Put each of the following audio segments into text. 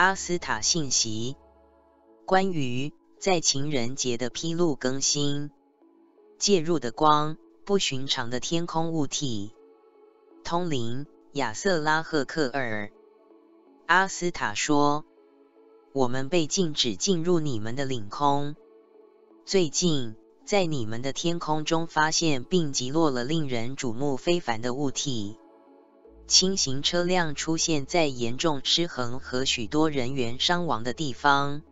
阿斯塔信息，关于在情人节的披露更新，介入的光，不寻常的天空物体。通灵，亚瑟拉赫克尔。阿斯塔说：“我们被禁止进入你们的领空。最近，在你们的天空中发现并击落了令人瞩目非凡的物体。”轻型车辆出现在严重失衡和许多人员伤亡的地方。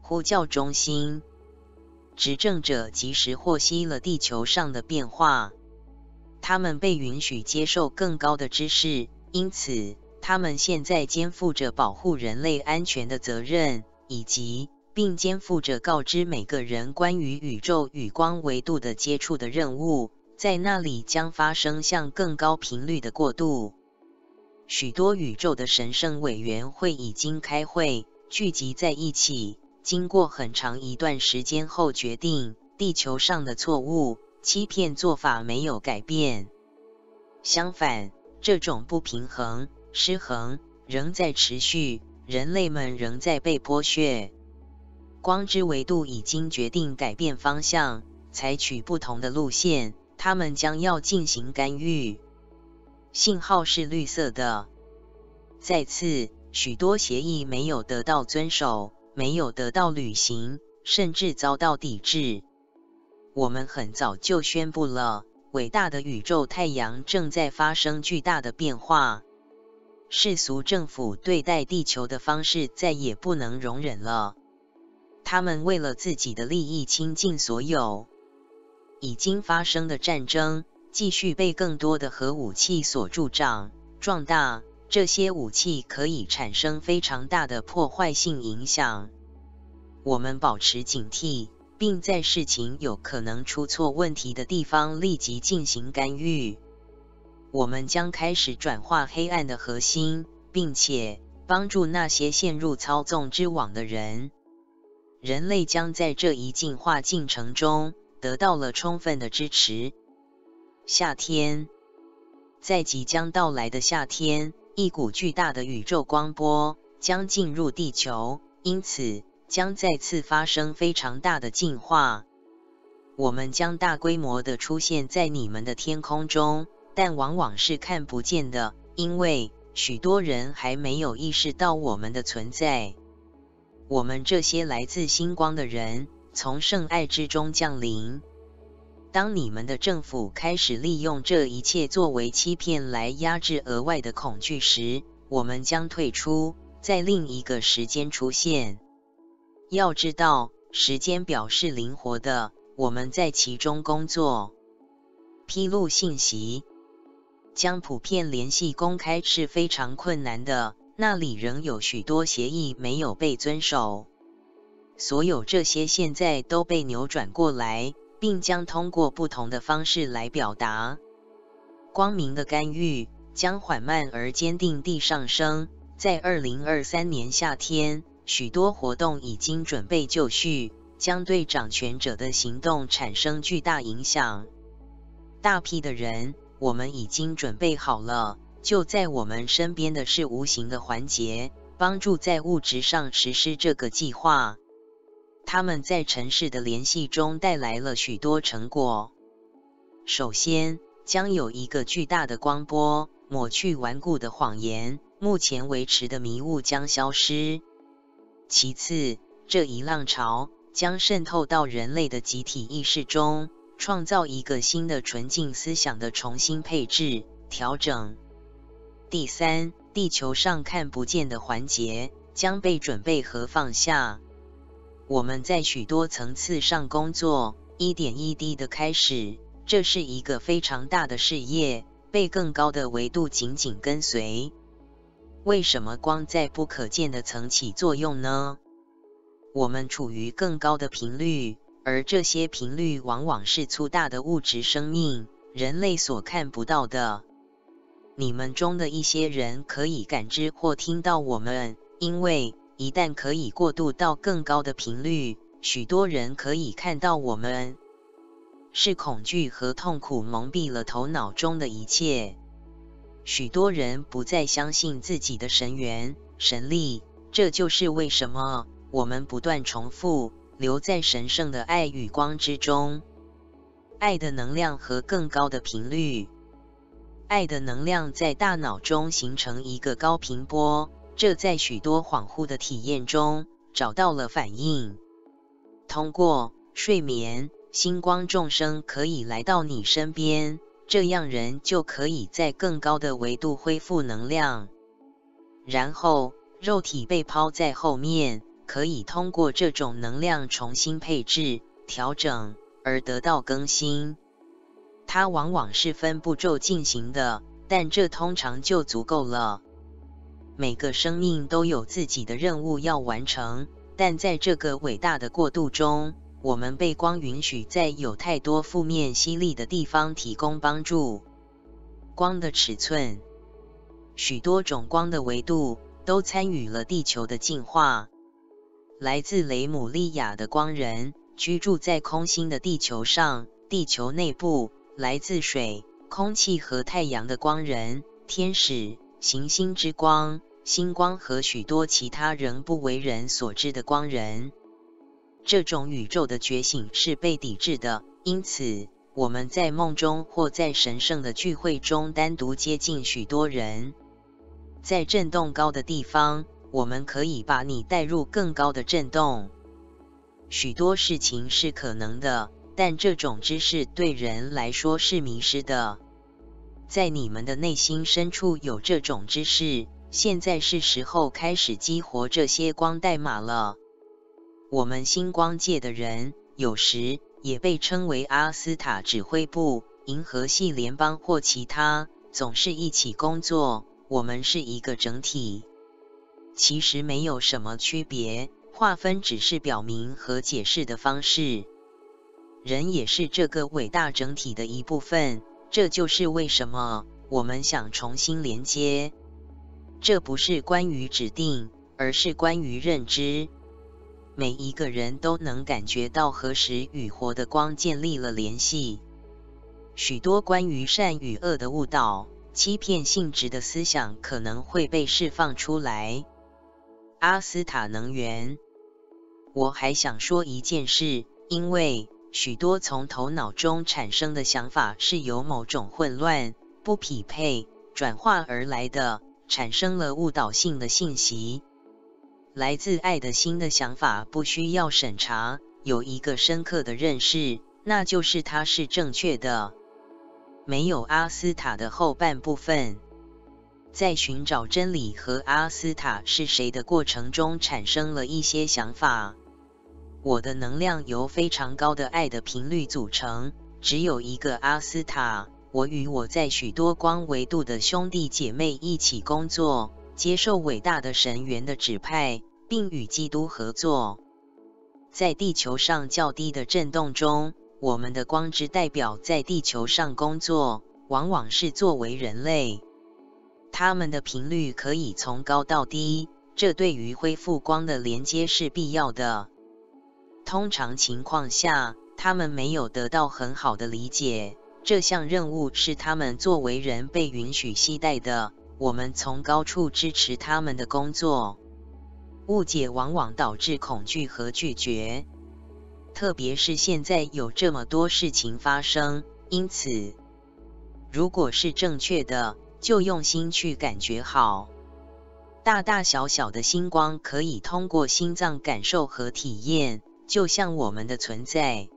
呼叫中心执政者及时获悉了地球上的变化，他们被允许接受更高的知识，因此他们现在肩负着保护人类安全的责任，以及并肩负着告知每个人关于宇宙与光维度的接触的任务。在那里将发生向更高频率的过渡。许多宇宙的神圣委员会已经开会，聚集在一起，经过很长一段时间后决定，地球上的错误、欺骗做法没有改变。相反，这种不平衡、失衡仍在持续，人类们仍在被剥削。光之维度已经决定改变方向，采取不同的路线。他们将要进行干预。信号是绿色的。再次，许多协议没有得到遵守，没有得到履行，甚至遭到抵制。我们很早就宣布了，伟大的宇宙太阳正在发生巨大的变化。世俗政府对待地球的方式再也不能容忍了。他们为了自己的利益倾尽所有。已经发生的战争继续被更多的核武器所助长、壮大。这些武器可以产生非常大的破坏性影响。我们保持警惕，并在事情有可能出错问题的地方立即进行干预。我们将开始转化黑暗的核心，并且帮助那些陷入操纵之网的人。人类将在这一进化进程中。得到了充分的支持。夏天，在即将到来的夏天，一股巨大的宇宙光波将进入地球，因此将再次发生非常大的进化。我们将大规模的出现在你们的天空中，但往往是看不见的，因为许多人还没有意识到我们的存在。我们这些来自星光的人。从圣爱之中降临。当你们的政府开始利用这一切作为欺骗来压制额外的恐惧时，我们将退出，在另一个时间出现。要知道，时间表是灵活的，我们在其中工作。披露信息，将普遍联系公开是非常困难的，那里仍有许多协议没有被遵守。所有这些现在都被扭转过来，并将通过不同的方式来表达。光明的干预将缓慢而坚定地上升。在二零二三年夏天，许多活动已经准备就绪，将对掌权者的行动产生巨大影响。大批的人，我们已经准备好了。就在我们身边的是无形的环节，帮助在物质上实施这个计划。他们在城市的联系中带来了许多成果。首先，将有一个巨大的光波抹去顽固的谎言，目前维持的迷雾将消失。其次，这一浪潮将渗透到人类的集体意识中，创造一个新的纯净思想的重新配置、调整。第三，地球上看不见的环节将被准备和放下。我们在许多层次上工作，一点一滴的开始。这是一个非常大的事业，被更高的维度紧紧跟随。为什么光在不可见的层起作用呢？我们处于更高的频率，而这些频率往往是粗大的物质生命，人类所看不到的。你们中的一些人可以感知或听到我们，因为。一旦可以过渡到更高的频率，许多人可以看到我们。是恐惧和痛苦蒙蔽了头脑中的一切。许多人不再相信自己的神源、神力、这就是为什么我们不断重复留在神圣的爱与光之中。爱的能量和更高的频率，爱的能量在大脑中形成一个高频波，这在许多恍惚的体验中找到了反应。通过睡眠，星光众生可以来到你身边，这样人就可以在更高的维度恢复能量。然后，肉体被抛在后面，可以通过这种能量重新配置、调整而得到更新。它往往是分步骤进行的，但这通常就足够了。每个生命都有自己的任务要完成。但在这个伟大的过渡中，我们被光允许在有太多负面吸力的地方提供帮助。光的尺寸，许多种光的维度都参与了地球的进化。来自雷姆利亚的光人居住在空心的地球上，地球内部；来自水、空气和太阳的光人，天使、行星之光。星光和许多其他仍不为人所知的光人，这种宇宙的觉醒是被抵制的。因此，我们在梦中或在神圣的聚会中单独接近许多人。在震动高的地方，我们可以把你带入更高的震动。许多事情是可能的，但这种知识对人来说是迷失的。在你们的内心深处有这种知识。现在是时候开始激活这些光代码了。我们星光界的人有时也被称为阿斯塔指挥部、银河系联邦或其他，总是一起工作。我们是一个整体，其实没有什么区别，划分只是表明和解释的方式。人也是这个伟大整体的一部分，这就是为什么我们想重新连接。这不是关于指定，而是关于认知。每一个人都能感觉到何时与活的光建立了联系。许多关于善与恶的误导、欺骗性质的思想可能会被释放出来。阿斯塔能源。我还想说一件事，因为许多从头脑中产生的想法是由某种混乱、不匹配转化而来的。产生了误导性的信息。来自爱的新的想法不需要审查，有一个深刻的认识，那就是它是正确的。没有阿斯塔的后半部分，在寻找真理和阿斯塔是谁的过程中产生了一些想法。我的能量由非常高的爱的频率组成，只有一个阿斯塔。我与我在许多光维度的兄弟姐妹一起工作，接受伟大的神源的指派，并与基督合作。在地球上较低的振动中，我们的光之代表在地球上工作，往往是作为人类。他们的频率可以从高到低，这对于恢复光的连接是必要的。通常情况下，他们没有得到很好的理解。这项任务是他们作为人被允许携带的。我们从高处支持他们的工作。误解往往导致恐惧和拒绝，特别是现在有这么多事情发生。因此，如果是正确的，就用心去感觉好。大大小小的星光可以通过心脏感受和体验，就像我们的存在。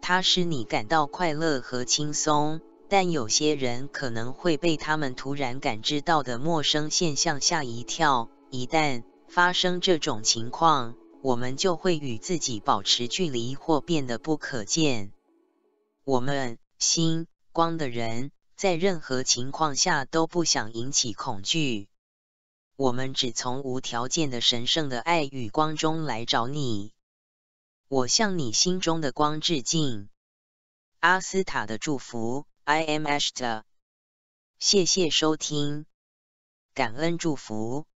它使你感到快乐和轻松，但有些人可能会被他们突然感知到的陌生现象吓一跳。一旦发生这种情况，我们就会与自己保持距离或变得不可见。我们心光的人在任何情况下都不想引起恐惧。我们只从无条件的神圣的爱与光中来找你。我向你心中的光致敬，阿斯塔的祝福。I am Ashta。谢谢收听，感恩祝福。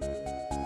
Música